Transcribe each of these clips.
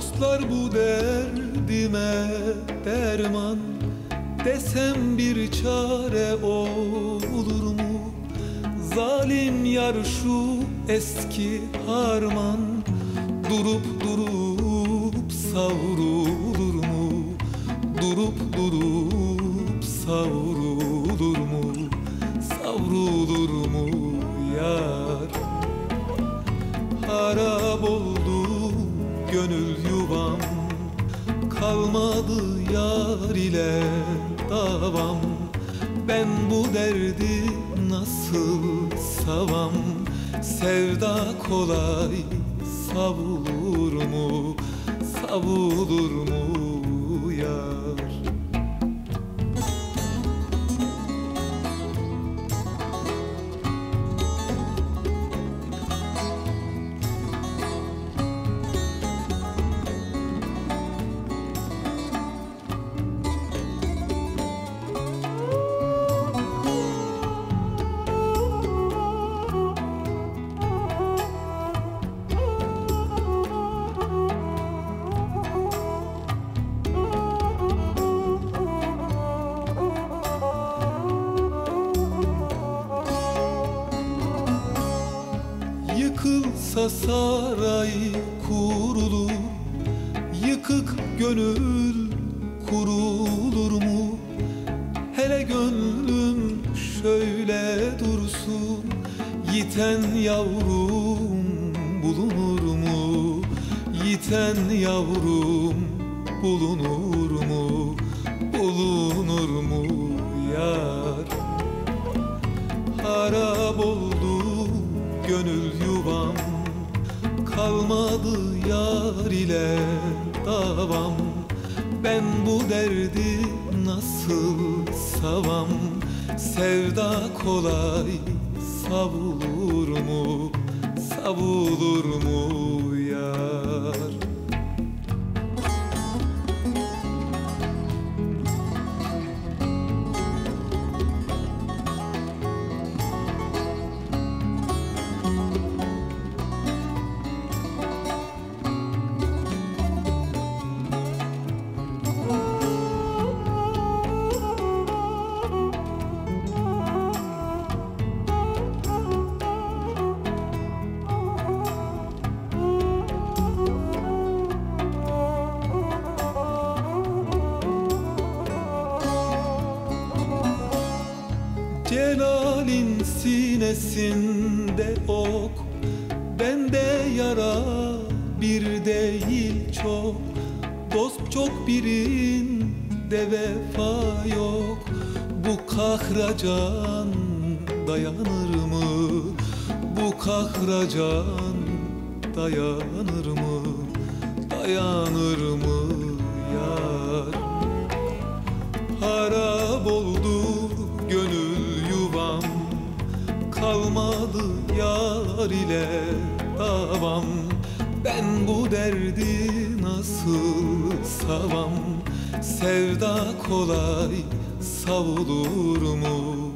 Dostlar bu derdime derman Desem bir çare olur mu? Zalim yar şu eski harman Durup durup savrulur Kalmadı yar ile davam. Ben bu derdi nasıl savam? Sevda kolay savulur mu? Savulur mu Yıkılsa saray kurulur Yıkık gönül kurulur mu? Hele gönlüm şöyle dursun Yiten yavrum bulunur mu? Yiten yavrum bulunur mu? Bulunur mu yar? Harap oldu gönül yuvam Kalmadı yar ile davam. Ben bu derdi nasıl savam? Sevda kolay savulur mu? Savulur mu Celalin sinesinde ok Bende yara bir değil çok Dost çok birinde vefa yok Bu kahracan dayanır mı? Bu kahracan dayanır mı? Dayanır mı yar? Harap oldu yar ile davam. Ben bu derdi nasıl savam? Sevda kolay savulur mu?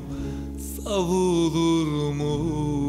Savulur mu